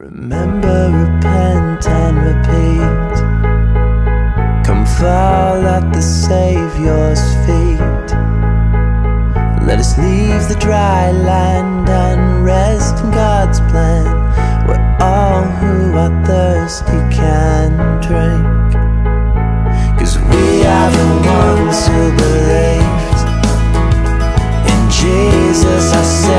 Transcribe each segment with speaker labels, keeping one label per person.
Speaker 1: Remember, repent and repeat. Come fall at the Savior's feet. Let us leave the dry land and rest in God's plan, where all who are thirsty can drink. Cause we are the ones who believed in Jesus, our Savior.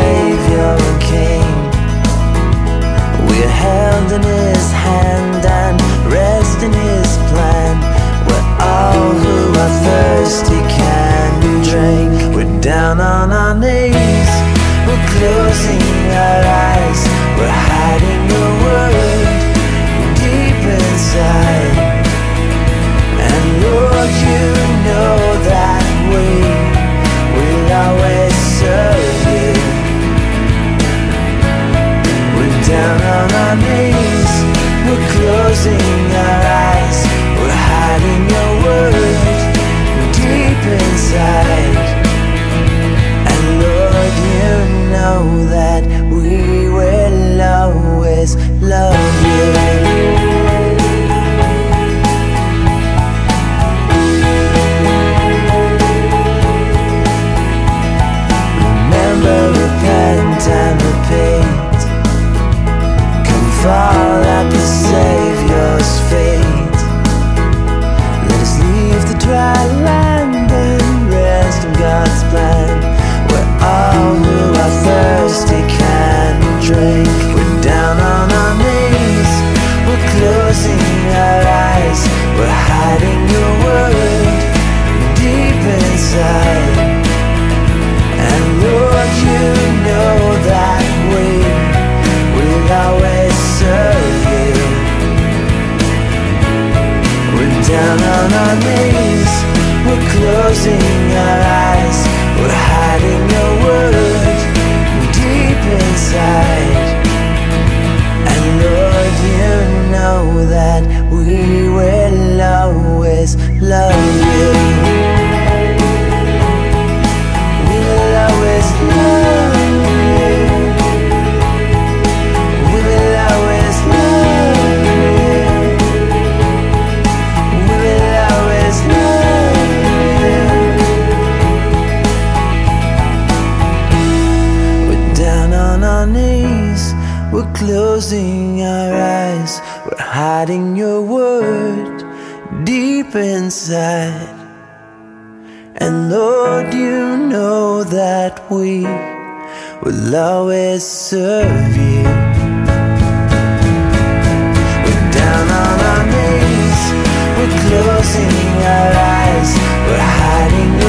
Speaker 1: Closing our eyes, we're hiding your word deep inside. And Lord, you know that we will always serve you. We're down on our knees, we're closing our eyes, we're hiding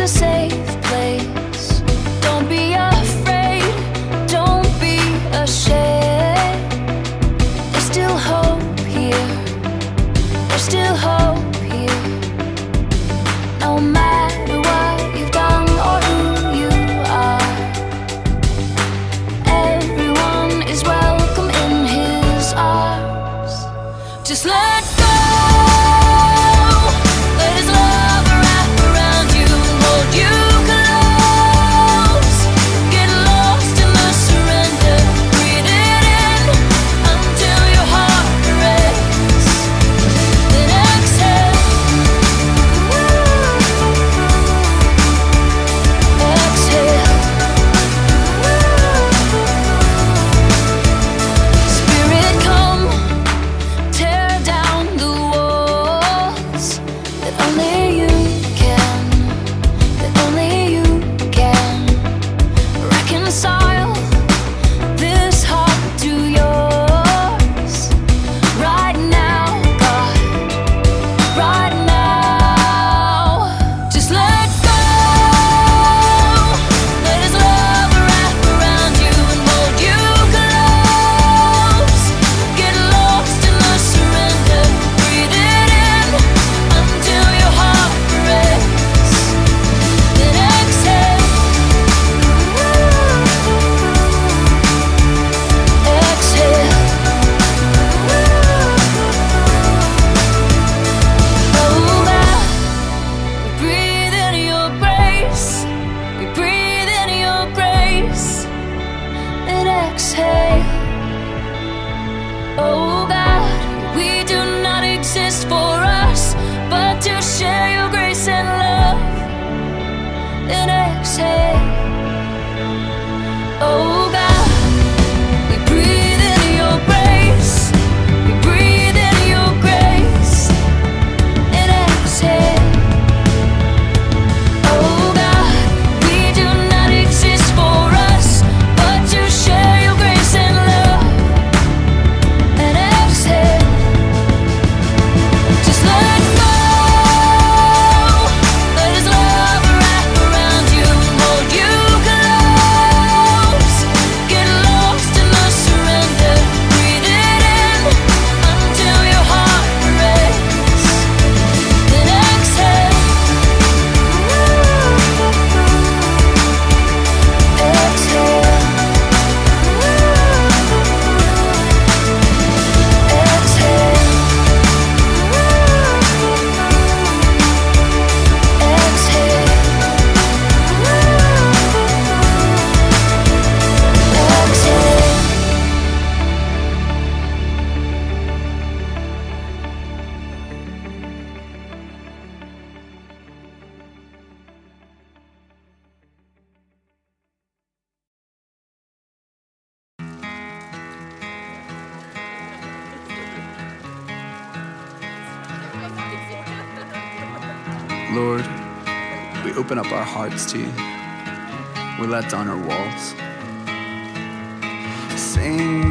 Speaker 2: are safe.
Speaker 3: Lord, we open up our hearts to you. We let down our walls. Sing